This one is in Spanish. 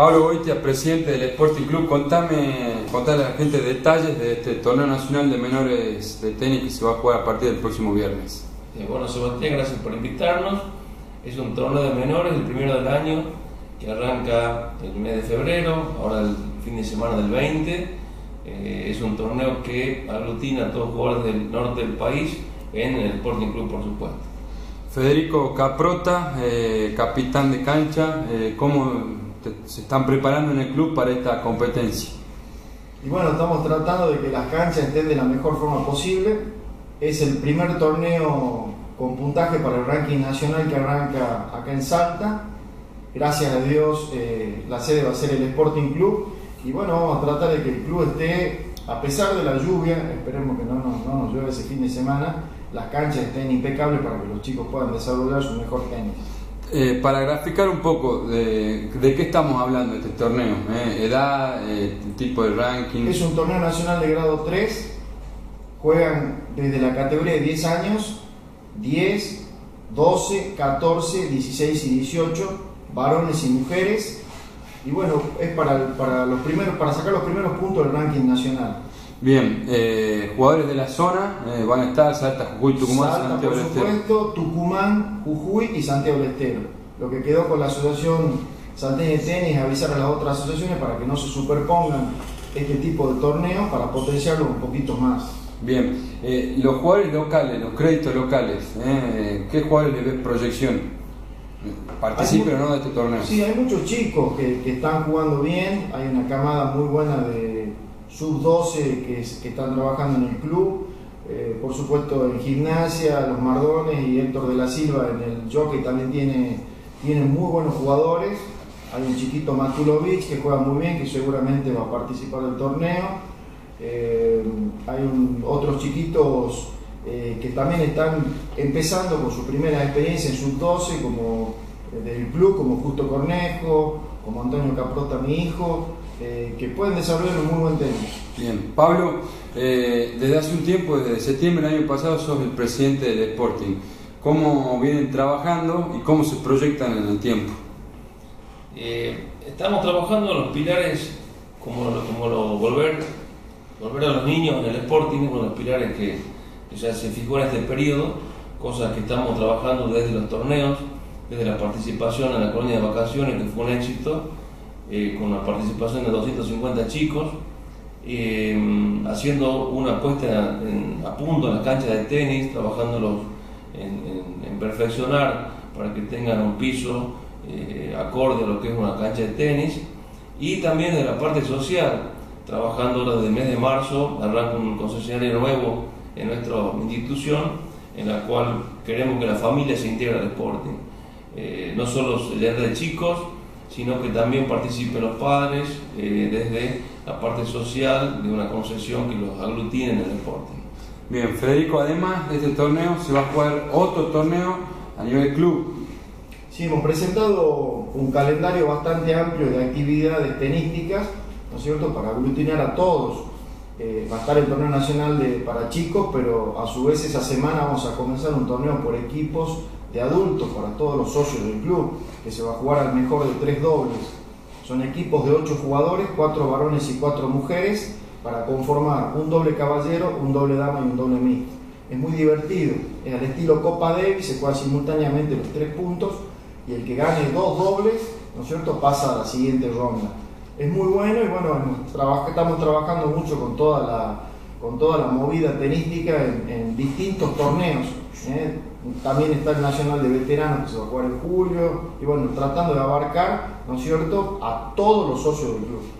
Pablo Goitia, presidente del Sporting Club, contame, contale a la gente detalles de este torneo nacional de menores de tenis que se va a jugar a partir del próximo viernes. Eh, bueno, Sebastián, gracias por invitarnos. Es un torneo de menores, el primero del año, que arranca el mes de febrero, ahora el fin de semana del 20. Eh, es un torneo que aglutina a todos los jugadores del norte del país en el Sporting Club, por supuesto. Federico Caprota, eh, capitán de cancha, ¿cómo se están preparando en el club para esta competencia? Y bueno, estamos tratando de que las canchas estén de la mejor forma posible. Es el primer torneo con puntaje para el ranking nacional que arranca acá en Salta. Gracias a Dios eh, la sede va a ser el Sporting Club. Y bueno, vamos a tratar de que el club esté, a pesar de la lluvia, esperemos que no nos, no nos llueva ese fin de semana, las canchas estén impecables para que los chicos puedan desarrollar su mejor tenis. Eh, para graficar un poco de, qué estamos hablando de este torneo, eh, edad, eh, tipo de ranking. Es un torneo nacional de grado 3, juegan desde la categoría de 10 años, 10, 12, 14, 16 y 18, varones y mujeres, y bueno, es para, para, los primeros, para sacar los primeros puntos del ranking nacional. Bien, eh, jugadores de la zona eh, van a estar Salta, Jujuy, Tucumán, Salta, Santiago por supuesto, Tucumán, Jujuy y Santiago del Estero. Lo que quedó con la asociación salteña de tenis avisar a las otras asociaciones para que no se superpongan este tipo de torneos para potenciarlo un poquito más. Bien, eh, los jugadores locales, los créditos locales, ¿qué jugadores le ves proyección? Participen o no de este torneo. Sí, hay muchos chicos que, que están jugando bien, hay una camada muy buena de sub-12 que, están trabajando en el club, eh, por supuesto en gimnasia, los Mardones y Héctor de la Silva en el jockey también tiene, tiene muy buenos jugadores. Hay un chiquito Matulovic que juega muy bien, que seguramente va a participar del torneo. Eh, hay otros chiquitos eh, que también están empezando con su primera experiencia en sub-12, como del club, como Justo Cornejo, como Antonio Caprota, mi hijo. Eh, que pueden desarrollar un muy buen tema. Bien, Pablo, eh, desde hace un tiempo, desde septiembre del año pasado, sos el presidente del Sporting. ¿Cómo vienen trabajando y cómo se proyectan en el tiempo? Eh, estamos trabajando en los pilares como, como lo, volver, volver a los niños en el Sporting, con los pilares que, que ya se fijó en este periodo, cosas que estamos trabajando desde los torneos, desde la participación en la colonia de vacaciones, que fue un éxito, eh, con la participación de 250 chicos, eh, haciendo una puesta a punto en las canchas de tenis, trabajándolos en, perfeccionar para que tengan un piso eh, acorde a lo que es una cancha de tenis, y también de la parte social, trabajando desde el mes de marzo, arranca un concesionario nuevo en nuestra institución, en la cual queremos que la familia se integre al deporte. No solo de chicos, sino que también participen los padres eh, desde la parte social de una concesión que los aglutine en el deporte. Bien, Federico, además de este torneo, se va a jugar otro torneo a nivel club. Sí, hemos presentado un calendario bastante amplio de actividades tenísticas, ¿no es cierto?, para aglutinar a todos. Eh, va a estar el torneo nacional de, para chicos, pero a su vez esa semana vamos a comenzar un torneo por equipos de adultos para todos los socios del club, que se va a jugar al mejor de tres dobles. Son equipos de ocho jugadores, cuatro varones y cuatro mujeres, para conformar un doble caballero, un doble dama y un doble mixto. Es muy divertido, es al estilo Copa Davis, se juega simultáneamente los tres puntos y el que gane dos dobles, ¿no es cierto?, pasa a la siguiente ronda. Es muy bueno y bueno, estamos trabajando mucho con toda la, con toda la movida tenística en, distintos torneos. ¿eh? También está el Nacional de Veteranos que se va a jugar en julio. Y bueno, tratando de abarcar, ¿no es cierto?, a todos los socios del club.